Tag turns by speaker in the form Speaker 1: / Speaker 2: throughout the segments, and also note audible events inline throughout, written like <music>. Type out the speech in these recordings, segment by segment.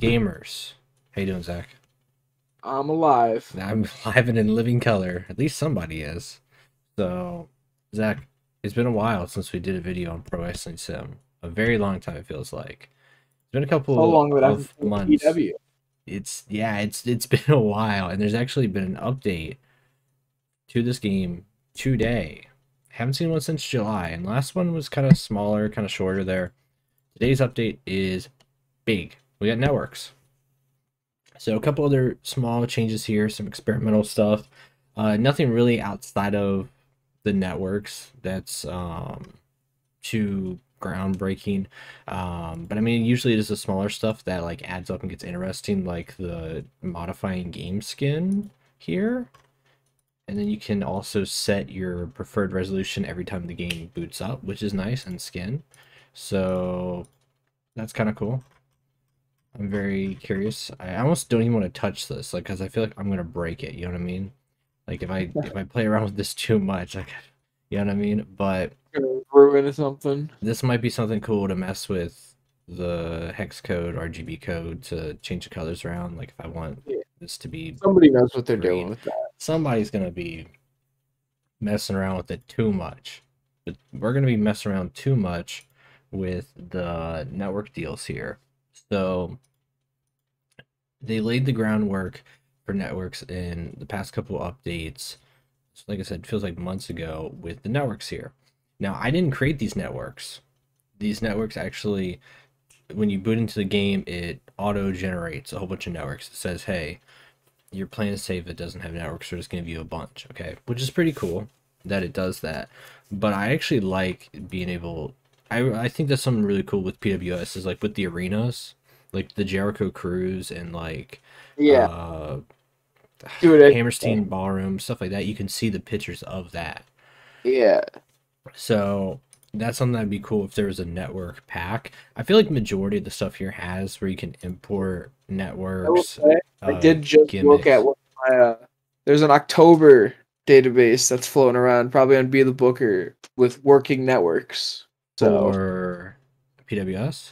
Speaker 1: gamers. How you doing, Zach?
Speaker 2: I'm alive.
Speaker 1: I'm <laughs> alive and in living color. At least somebody is. So, Zach, it's been a while since we did a video on Pro Wrestling Sim. A very long time, it feels like. It's been a couple
Speaker 2: How long
Speaker 1: of months.
Speaker 2: PW?
Speaker 1: It's yeah, it's it's <laughs> been a while, and there's actually been an update to this game today. Haven't seen one since July, and last one was kind of smaller, kind of shorter there. Today's update is big. We got networks. So a couple other small changes here, some experimental stuff. Uh, nothing really outside of the networks that's um, too groundbreaking. Um, but I mean, usually it is the smaller stuff that like adds up and gets interesting, like the modifying game skin here. And then you can also set your preferred resolution every time the game boots up, which is nice and skin. So that's kind of cool. I'm very curious. I almost don't even want to touch this, like, because I feel like I'm gonna break it. You know what I mean? Like if I <laughs> if I play around with this too much, like, you know what I mean? But
Speaker 2: ruin something.
Speaker 1: this might be something cool to mess with the hex code, RGB code to change the colors around. Like if I want
Speaker 2: Yeah.
Speaker 1: this to be
Speaker 2: Somebody knows what they're
Speaker 1: Green.
Speaker 2: doing with that.
Speaker 1: somebody's gonna be messing around with it too much. But we're gonna be messing around too much with the network deals here. So they laid the groundwork for networks in the past couple updates. So like I said, it feels like months ago with the networks here. Now I didn't create these networks. These networks actually when you boot into the game, it auto generates a whole bunch of networks. It says, hey, you're playing a save that doesn't have networks, so it's going to give you a bunch, okay? Which is pretty cool that it does that. But I actually like being able. I, I think that's something really cool with PWS is like with the arenas, like the Jericho Cruise and like
Speaker 2: Yeah.
Speaker 1: uh,
Speaker 2: it.
Speaker 1: Hammerstein Ballroom, stuff like that. You can see the pictures of that.
Speaker 2: Yeah.
Speaker 1: So that's something that'd be cool if there was a network pack. I feel like majority of the stuff here has where you can import
Speaker 2: I,
Speaker 1: networks.
Speaker 2: I
Speaker 1: uh,
Speaker 2: did just look at what my. Uh, there's an October database that's floating around, probably on Be the Booker with working networks. So
Speaker 1: for PWS?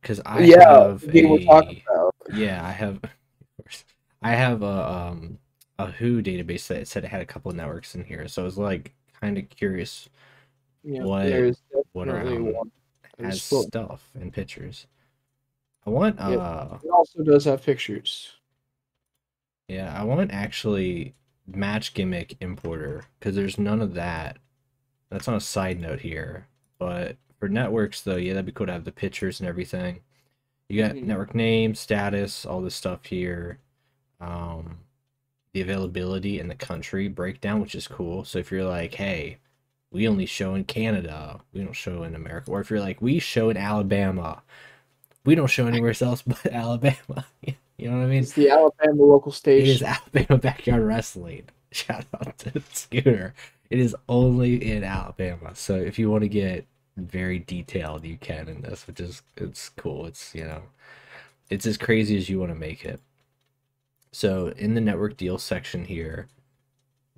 Speaker 1: Because I
Speaker 2: yeah,
Speaker 1: have
Speaker 2: the we're
Speaker 1: a
Speaker 2: talking about.
Speaker 1: yeah, I have I have a um a Who database that said it had a couple of networks in here, so I was like kind of curious
Speaker 2: Yeah,
Speaker 1: what- what around has stuff and pictures. I want
Speaker 2: Yeah.
Speaker 1: uh
Speaker 2: It also does have pictures.
Speaker 1: yeah, I want actually match gimmick importer because there's none of that. That's on a side note here, but for networks though, yeah, that'd be cool to have the pictures and everything. You got
Speaker 2: Mhm.
Speaker 1: network name, status, all this stuff here. Um, the availability and the country breakdown, which is cool. So if you're like, hey, we only show in Canada, we don't show in America, or if you're like, we show in Alabama, we don't show anywhere else but <laughs> Alabama. <laughs> you know what I mean?
Speaker 2: It's the Alabama local station.
Speaker 1: It is. Alabama Backyard Wrestling. <laughs> Shout out to Scooter. It is only in Alabama. So if you want to get very detailed, you can in this, which is it's cool. It's you know, it's as crazy as you want to make it. So in the network deals section here,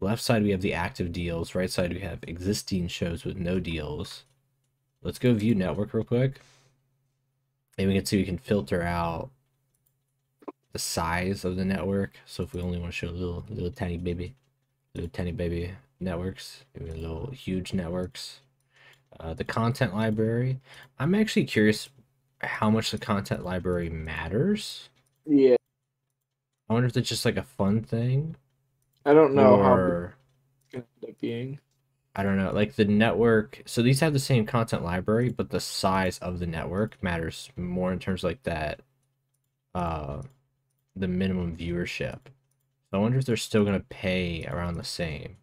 Speaker 1: left side we have the active deals. Right side we have existing shows with no deals. Let's go view network real quick. And we can see we can filter out the size of the network. So if we only want to show little little tiny baby, little tiny baby networks, maybe little huge networks. Uh, the content library. I'm actually curious how much the content library matters.
Speaker 2: Yeah.
Speaker 1: I wonder if it's just like a fun thing
Speaker 2: I don't know how
Speaker 1: or
Speaker 2: it's gonna end up being.
Speaker 1: I don't know. Like the network. So these have the same content library, but the size of the network matters more in terms of like that. Uh, the minimum viewership. So I wonder if they're still gonna pay around the same.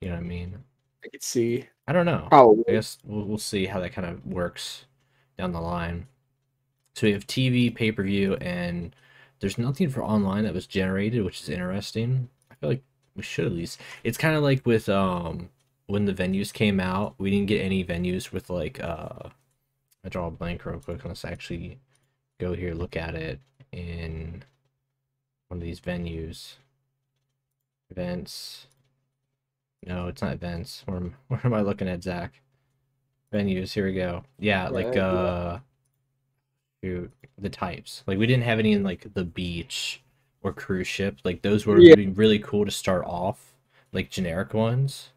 Speaker 1: You know what I mean?
Speaker 2: I could see.
Speaker 1: I don't know.
Speaker 2: Probably.
Speaker 1: I guess we'll, we'll see how that kind of works down the line. So we have TV, pay per view, and there's nothing for online that was generated, which is interesting. I feel like we should at least. It's kind of like with um when the venues came out, we didn't get any venues with like uh. I draw a blank real quick. Let's actually go here, look at it in one of these venues. Events. No, it's not events. Where am, <laughs> where am I looking at, Zach? Venues. Here we go. Yeah, like uh, shoot the types. Like we didn't have any in like the beach or cruise ship. Like those were
Speaker 2: Yeah.
Speaker 1: really, really cool to start off, like generic ones.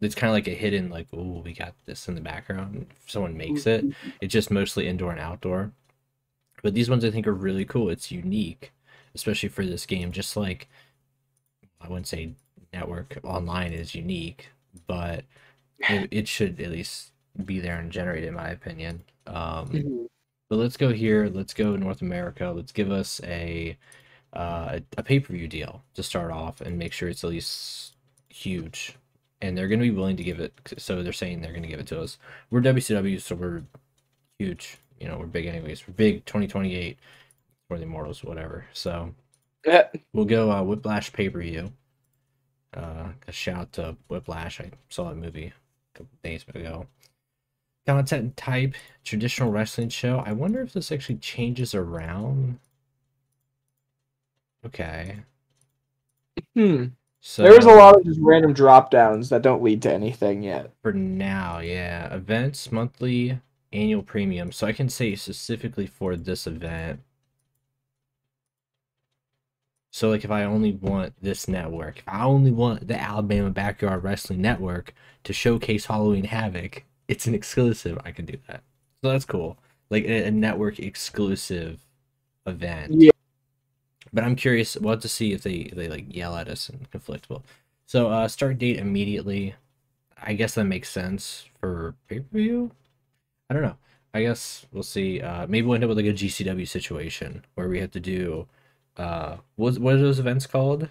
Speaker 1: It's kind of like a hidden, like, oh, we got this in the background. If someone makes it, it's just mostly indoor and outdoor. But these ones I think are really cool. It's unique, especially for this game. Just like I wouldn't say network online is unique, but it, <sighs> it should at least be there and generate, in my opinion. Um,
Speaker 2: Mhm.
Speaker 1: but let's go here. Let's go North America. Let's give us a uh, a pay per view deal to start off and make sure it's at least huge. And they're going to be willing to give it. So they're saying they're going to give it to us. We're WCW, so we're huge. You know, we're big anyways. We're big 2028 for the Immortals, whatever. So
Speaker 2: Yeah.
Speaker 1: we'll go uh, Whiplash pay per view. Uh, a shout out to Whiplash. I saw that movie a couple days ago. Content type traditional wrestling show. I wonder if this actually changes around. Okay,
Speaker 2: Hmm.
Speaker 1: so
Speaker 2: There's a lot of just random drop downs that don't lead to anything yet.
Speaker 1: for now. Yeah, events monthly annual premium. So I can say specifically for this event. So like if I only want this network, if I only want the Alabama Backyard Wrestling Network to showcase Halloween Havoc, it's an exclusive. I can do that. So that's cool. Like a, a network exclusive event.
Speaker 2: Yeah.
Speaker 1: But I'm curious. We'll have to see if they if they like yell at us and conflict. Well, so uh, start date immediately. I guess that makes sense for pay per view. I don't know. I guess we'll see. Uh, maybe we'll end up with like a GCW situation where we have to do. Uh, what what are those events called?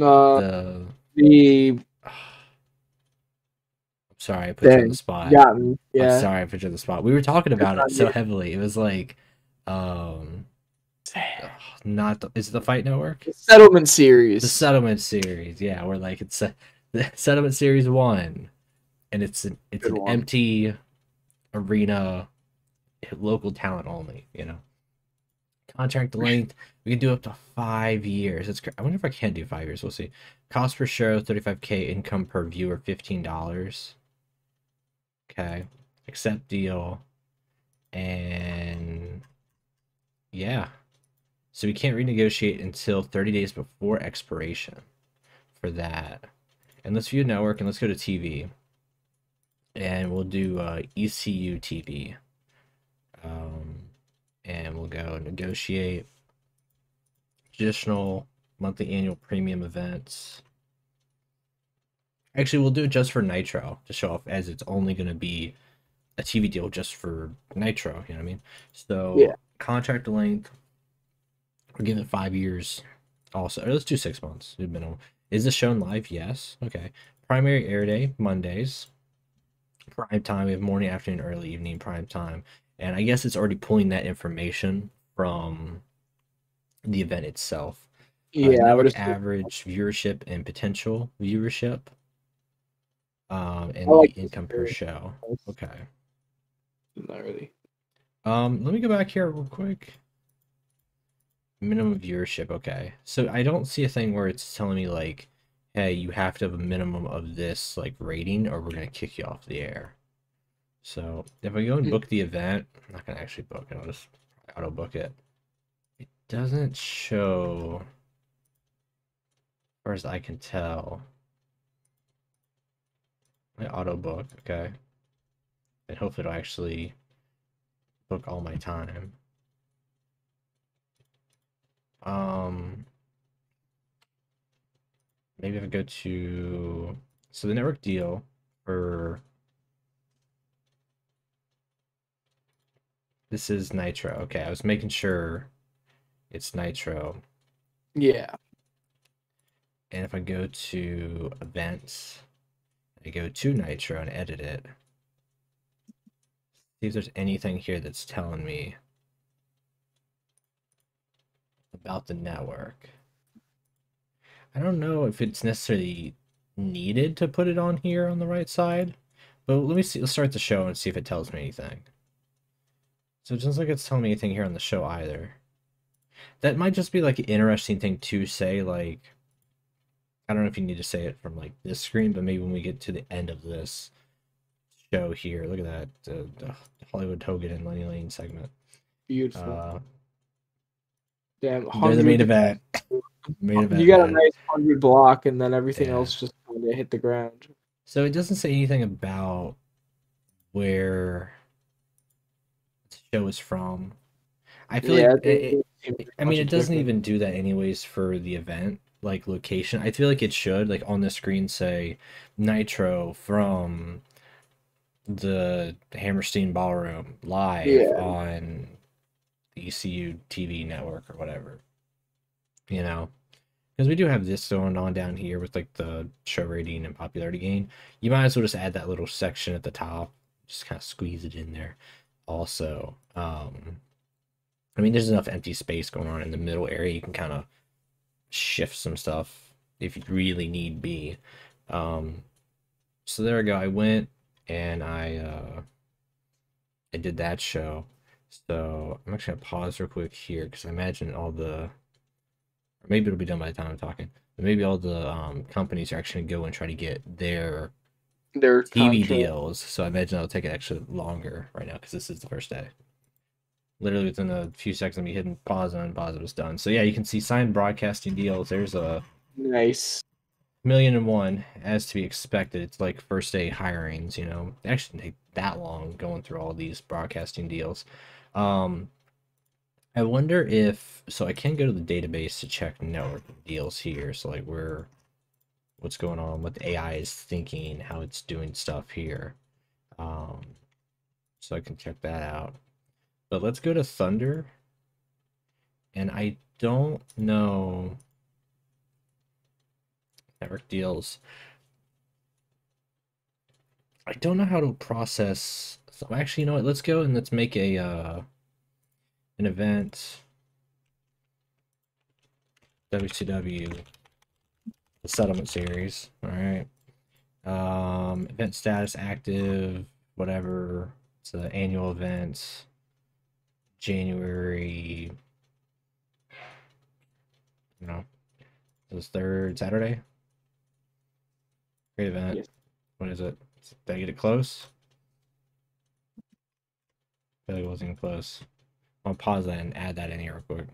Speaker 2: Uh,
Speaker 1: The
Speaker 2: the
Speaker 1: I'm sorry, I put you on the spot.
Speaker 2: yeah,
Speaker 1: I'm
Speaker 2: yeah.
Speaker 1: sorry, I put you on the spot. We were talking about it so heavily. It was like, um, not the, is it the Fight Network?
Speaker 2: The settlement series.
Speaker 1: The settlement series, yeah, We're like it's a, the settlement series one, and it's an it's
Speaker 2: Good
Speaker 1: an
Speaker 2: one.
Speaker 1: empty arena, local talent only. You know, contract length we can do up to five years. It's I wonder if I can do five years. We'll see. Cost per show thirty five k. Income per viewer fifteen dollars. Okay, accept deal, and yeah. So we can't renegotiate until 30 days before expiration for that. And let's view network and let's go to TV. And we'll do uh, ECU TV. And we'll go negotiate additional monthly annual premium events. Actually, we'll do it just for Nitro to show off as it's only going to be a TV deal just for Nitro. You know what I mean? So
Speaker 2: Yeah.
Speaker 1: contract length we're giving it five years. Also, let's do six months. minimum. Is this shown live? Yes. Okay. Primary air day Mondays. Prime time. We have morning, afternoon, early evening prime time, and I guess it's already pulling that information from the event itself. Uh,
Speaker 2: yeah, I would
Speaker 1: network
Speaker 2: assume.
Speaker 1: average viewership and potential viewership. Um, and
Speaker 2: like
Speaker 1: the income per
Speaker 2: very
Speaker 1: show. Okay.
Speaker 2: Not really.
Speaker 1: Um, let me go back here real quick. Minimum viewership, okay. So I don't see a thing where it's telling me like, hey, you have to have a minimum of this like rating or we're gonna kick you off the air. So if I go and
Speaker 2: Hmm.
Speaker 1: book the event, I'm not gonna actually book it, I'll just auto book it. It doesn't show as far as I can tell. My auto book, okay. And hopefully it'll actually book all my time. Um, maybe if I go to so the network deal for this is Nitro. Okay, I was making sure it's Nitro.
Speaker 2: Yeah.
Speaker 1: And if I go to events, I go to Nitro and edit it. See if there's anything here that's telling me about the network. I don't know if it's necessarily needed to put it on here on the right side, but let me see. Let's start the show and see if it tells me anything. So it doesn't look like it's telling me anything here on the show either. That might just be like an interesting thing to say, like I don't know if you need to say it from like this screen, but maybe when we get to the end of this show here, look at that, uh, the Hollywood Hogan and Lenny Lane segment.
Speaker 2: Beautiful.
Speaker 1: Uh,
Speaker 2: Damn.
Speaker 1: they're the main
Speaker 2: 100
Speaker 1: event. <laughs> Main event.
Speaker 2: You got a nice hundred block, and then everything
Speaker 1: Yeah.
Speaker 2: else just kind of hit the ground.
Speaker 1: So it doesn't say anything about where show is from. I feel
Speaker 2: yeah,
Speaker 1: like
Speaker 2: it-
Speaker 1: it, I mean, it doesn't
Speaker 2: different.
Speaker 1: even do that anyways for the event, like location. I feel like it should, like on the screen, say Nitro from the Hammerstein Ballroom live
Speaker 2: Yeah.
Speaker 1: on the ECU TV network or whatever. You know, because we do have this going on down here with like the show rating and popularity gain. You might as well just add that little section at the top, just kind of squeeze it in there. Also, um, I mean, there's enough empty space going on in the middle area. You can kind of shift some stuff if you really need be. Um, so there we go. I went and I uh, I did that show. So I'm actually gonna pause real quick here because I imagine all the, or maybe it'll be done by the time I'm talking. But maybe all the um, companies are actually gonna go and try to get their
Speaker 2: Their
Speaker 1: TV
Speaker 2: contract-
Speaker 1: deals. So I imagine it'll take it actually longer right now because this is the first day. Literally within a few seconds me hitting pause and unpause, it was done. So yeah, you can see signed broadcasting deals. There's a
Speaker 2: Nice.
Speaker 1: million and one as to be expected. It's like first day hirings, you know. It actually didn't take that long going through all these broadcasting deals. Um I wonder if so I can go to the database to check network deals here. So like where what's going on, what the AI is thinking, how it's doing stuff here. Um so I can check that out. But let's go to Thunder. And I don't know network deals. I don't know how to process. So actually, you know what? Let's go and let's make a uh, an event. WCW, the settlement series. All right. Um, event status active, whatever. It's an annual event. January. You know, this third Saturday. Great event.
Speaker 2: Yes.
Speaker 1: What is it? Did I get it close? I feel like it wasn't close. I'll pause that and add that in here real quick.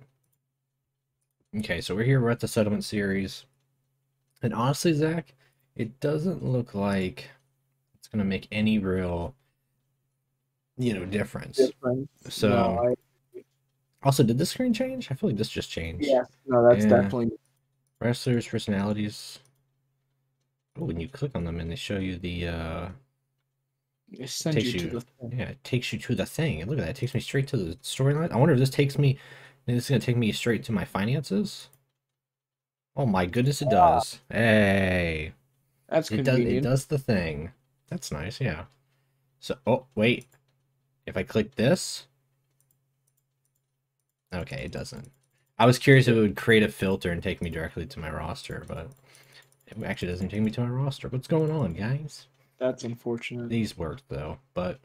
Speaker 1: Okay, so we're here, we're at the settlement series. And honestly, Zach, it doesn't look like it's gonna make any real you know difference.
Speaker 2: Different.
Speaker 1: So
Speaker 2: No, I,
Speaker 1: also did this screen change? I feel like this just changed.
Speaker 2: Yeah, No, that's
Speaker 1: Yeah.
Speaker 2: definitely.
Speaker 1: Wrestlers, personalities. Oh, when you click on them and they show you the uh
Speaker 2: It sends
Speaker 1: Takes
Speaker 2: you to the thing.
Speaker 1: yeah, it takes you to the thing. And look at that, it takes me straight to the storyline. I wonder if this takes me this is gonna take me straight to my finances. Oh my goodness, it does. Hey.
Speaker 2: That's
Speaker 1: It does it does the thing. That's nice, yeah. So oh wait. If I click this. Okay, it doesn't. I was curious if it would create a filter and take me directly to my roster, but it actually doesn't take me to my roster. What's going on, guys?
Speaker 2: That's unfortunate.
Speaker 1: These worked though, but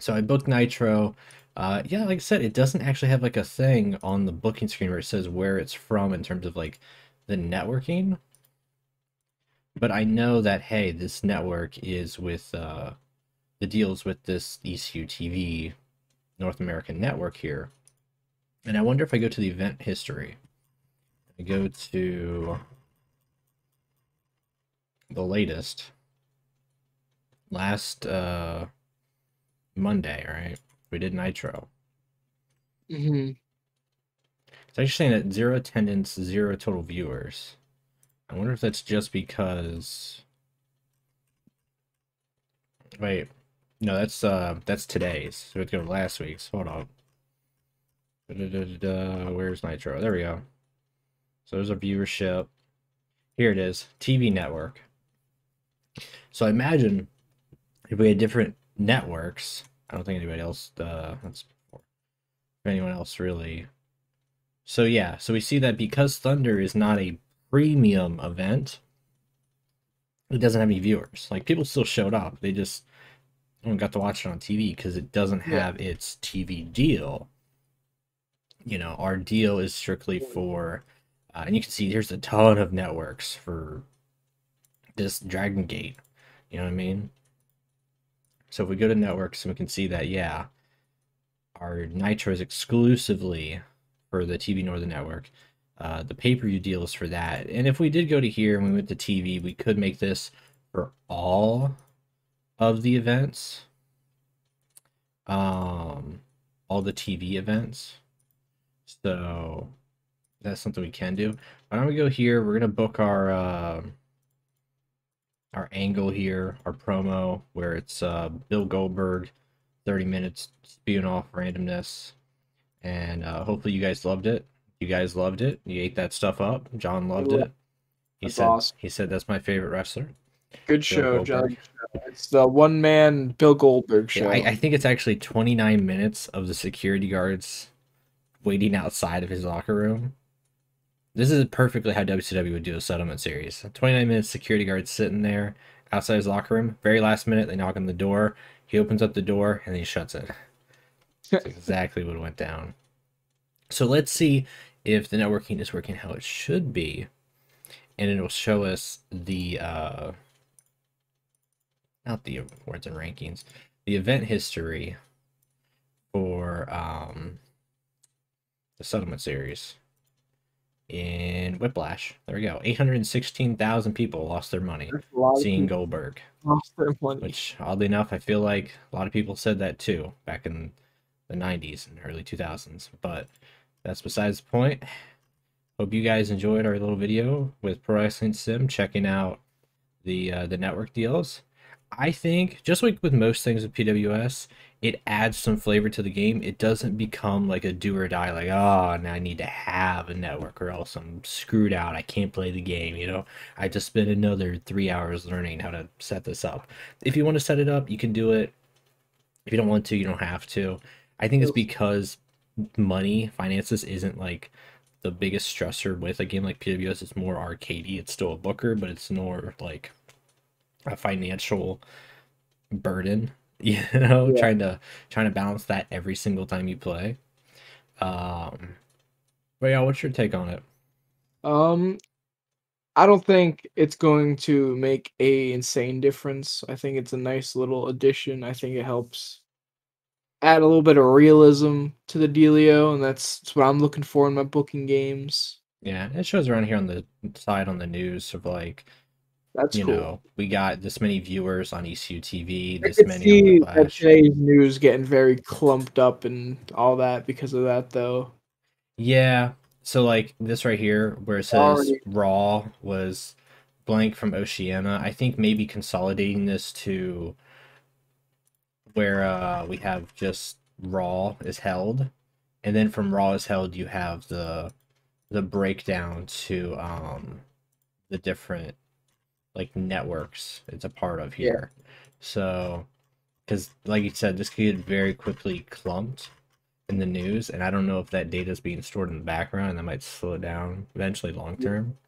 Speaker 1: so I booked Nitro. Uh, yeah, like I said, it doesn't actually have like a thing on the booking screen where it says where it's from in terms of like the networking. But I know that hey, this network is with uh, the deals with this ECU TV North American network here, and I wonder if I go to the event history, I go to the latest last uh Monday, right? We did Nitro.
Speaker 2: hmm
Speaker 1: It's actually saying that zero attendance, zero total viewers. I wonder if that's just because. Wait, no, that's uh that's today's. So let's go to last week's. Hold on. Da-da-da-da-da. Where's Nitro? There we go. So there's our viewership. Here it is, TV network. So I imagine if we had different networks, I don't think anybody else. Uh, that's for anyone else really. So yeah, so we see that because Thunder is not a premium event, it doesn't have any viewers. Like people still showed up, they just only got to watch it on TV because it doesn't
Speaker 2: Yeah.
Speaker 1: have its TV deal. You know, our deal is strictly for, uh, and you can see there's a ton of networks for this Dragon Gate. You know what I mean? So if we go to networks, we can see that yeah, our Nitro is exclusively for the TV Northern Network. Uh, the pay per view deal is for that. And if we did go to here and we went to TV, we could make this for all of the events. Um, all the TV events. So that's something we can do. Why don't we go here? We're gonna book our uh, our angle here, our promo where it's uh, Bill Goldberg, 30 minutes spewing off randomness, and uh, hopefully you guys loved it. You guys loved it. You ate that stuff up. John loved it. He
Speaker 2: That's
Speaker 1: said
Speaker 2: awesome.
Speaker 1: he said that's my favorite wrestler.
Speaker 2: Good show,
Speaker 1: Goldberg.
Speaker 2: John. It's the one man Bill Goldberg
Speaker 1: Yeah,
Speaker 2: show.
Speaker 1: I, I think it's actually 29 minutes of the security guards waiting outside of his locker room. This is perfectly how WCW would do a settlement series. 29 minutes, security guards sitting there outside his locker room. Very last minute, they knock on the door. He opens up the door and he shuts it. That's <laughs> exactly what went down. So let's see if the networking is working how it should be. And it'll show us the uh not the awards and rankings, the event history for um the settlement series in Whiplash. There we go. 816,000 people lost their money
Speaker 2: There's a lot of
Speaker 1: seeing Goldberg.
Speaker 2: money.
Speaker 1: Which, oddly enough, I feel like a lot of people said that too back in the 90s and early 2000s. But that's besides the point. Hope you guys enjoyed our little video with Pro Wrestling Sim, checking out the uh, the network deals. I think just like with most things with PWS, it adds some flavor to the game. It doesn't become like a do or die, like oh, now I need to have a network or else I'm screwed out. I can't play the game. You know, I just spent another three hours learning how to set this up. If you want to set it up, you can do it. If you don't want to, you don't have to. I think it's because money, finances isn't like the biggest stressor with a game like PWS. It's more arcadey. It's still a booker, but it's more like a financial burden. <laughs> You know,
Speaker 2: Yeah.
Speaker 1: trying to trying to balance that every single time you play. Um, but yeah, what's your take on it?
Speaker 2: Um, I don't think it's going to make a insane difference. I think it's a nice little addition. I think it helps add a little bit of realism to the dealio, and that's, that's what I'm looking for in my booking games.
Speaker 1: Yeah, it shows around here on the side on the news of like
Speaker 2: That's
Speaker 1: you
Speaker 2: cool.
Speaker 1: know we got this many viewers on ECU TV,
Speaker 2: I
Speaker 1: this many on
Speaker 2: see that today's news getting very clumped up and all that because of that, though.
Speaker 1: Yeah. So like this right here where it says
Speaker 2: Already-
Speaker 1: Raw was blank from Oceania, I think maybe consolidating this to where uh we have just Raw is held and then from Raw is held you have the the breakdown to um the different like networks it's a part of
Speaker 2: Yeah.
Speaker 1: here. So because like you said this could get very quickly clumped in the news, and I don't know if that data is being stored in the background, and that might slow it down eventually long term.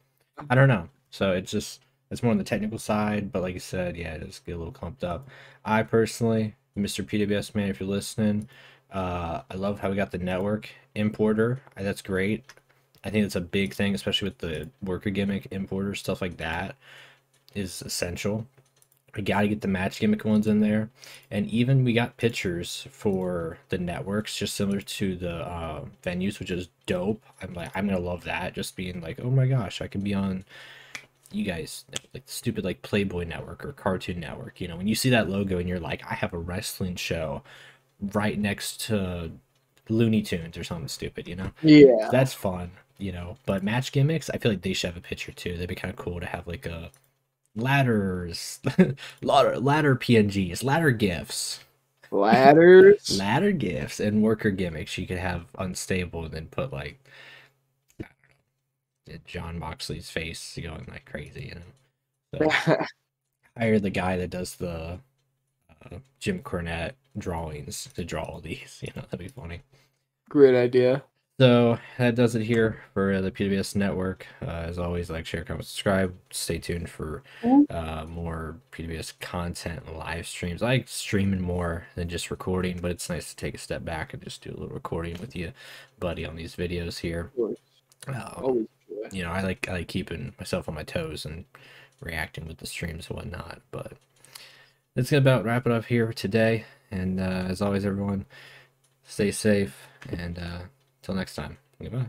Speaker 1: I don't know. So it's just it's more on the technical side, but like you said, yeah, it does get a little clumped up. I personally, Mr. PWS man, if you're listening, uh, I love how we got the network importer. That's great. I think it's a big thing, especially with the worker gimmick importer stuff like that is essential. We got to get the match gimmick ones in there, and even we got pictures for the networks, just similar to the uh, venues, which is dope. I'm like, I'm gonna love that. Just being like, oh my gosh, I can be on you guys like the stupid like Playboy Network or Cartoon Network. You know, when you see that logo and you're like, I have a wrestling show right next to Looney Tunes or something stupid. You know,
Speaker 2: Yeah.
Speaker 1: that's fun. You know, but match gimmicks, I feel like they should have a picture too. They'd be kind of cool to have like a ladders, <laughs> ladder, ladder PNGs, ladder gifts.
Speaker 2: Ladders. <laughs>
Speaker 1: ladder gifts, and worker gimmicks. You could have unstable and then put like I don't know, Jon Moxley's face going like crazy. You know, so <laughs> hire the guy that does the uh, Jim Cornette drawings to draw all these. <laughs> You know, that'd be funny.
Speaker 2: Great idea.
Speaker 1: So that does it here for the PWS network. Uh, as always, like, share, comment, subscribe. Stay tuned for uh, more PWS content and live streams. I like streaming more than just recording, but it's nice to take a step back and just do a little recording with you, buddy, on these videos here. Um. You know, I like I like keeping myself on my toes and reacting with the streams and whatnot. But that's gonna about wrap it up here today. And uh, as always, everyone, Stay safe, and uh, till next time. Goodbye.